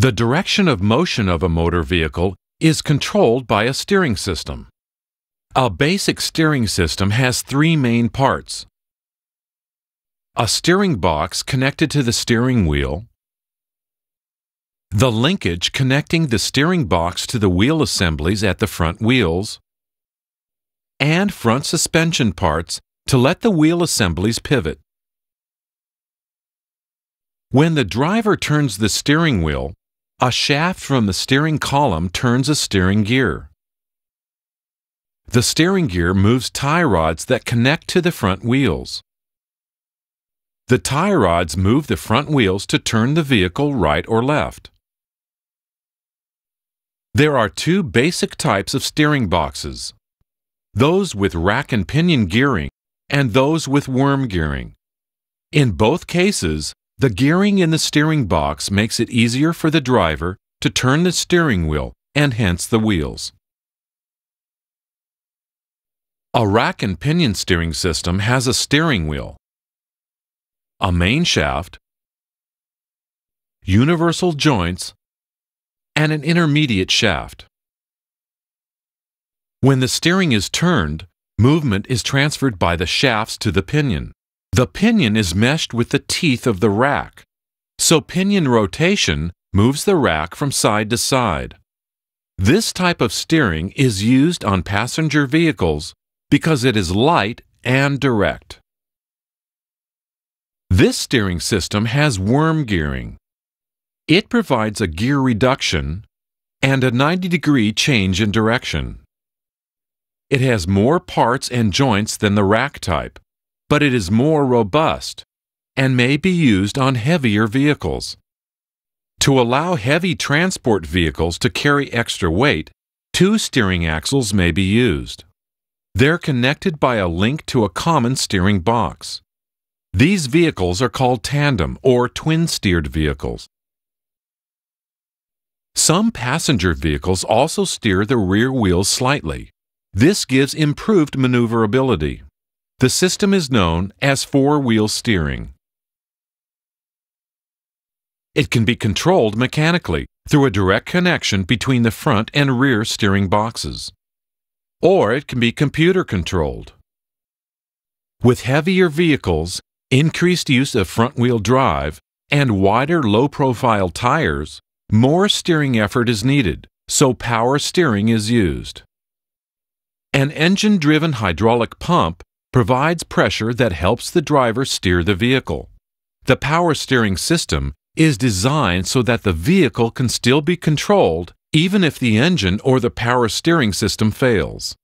The direction of motion of a motor vehicle is controlled by a steering system. A basic steering system has three main parts. A steering box connected to the steering wheel, the linkage connecting the steering box to the wheel assemblies at the front wheels, and front suspension parts to let the wheel assemblies pivot. When the driver turns the steering wheel, a shaft from the steering column turns a steering gear. The steering gear moves tie rods that connect to the front wheels. The tie rods move the front wheels to turn the vehicle right or left. There are two basic types of steering boxes those with rack and pinion gearing and those with worm gearing. In both cases, the gearing in the steering box makes it easier for the driver to turn the steering wheel and hence the wheels. A rack and pinion steering system has a steering wheel, a main shaft, universal joints, and an intermediate shaft. When the steering is turned, movement is transferred by the shafts to the pinion. The pinion is meshed with the teeth of the rack, so pinion rotation moves the rack from side to side. This type of steering is used on passenger vehicles because it is light and direct. This steering system has worm gearing. It provides a gear reduction and a 90 degree change in direction. It has more parts and joints than the rack type, but it is more robust and may be used on heavier vehicles. To allow heavy transport vehicles to carry extra weight, two steering axles may be used. They're connected by a link to a common steering box. These vehicles are called tandem or twin steered vehicles. Some passenger vehicles also steer the rear wheels slightly. This gives improved maneuverability. The system is known as four wheel steering. It can be controlled mechanically through a direct connection between the front and rear steering boxes. Or it can be computer controlled. With heavier vehicles, increased use of front wheel drive, and wider low profile tires, more steering effort is needed, so power steering is used. An engine driven hydraulic pump provides pressure that helps the driver steer the vehicle. The power steering system is designed so that the vehicle can still be controlled even if the engine or the power steering system fails.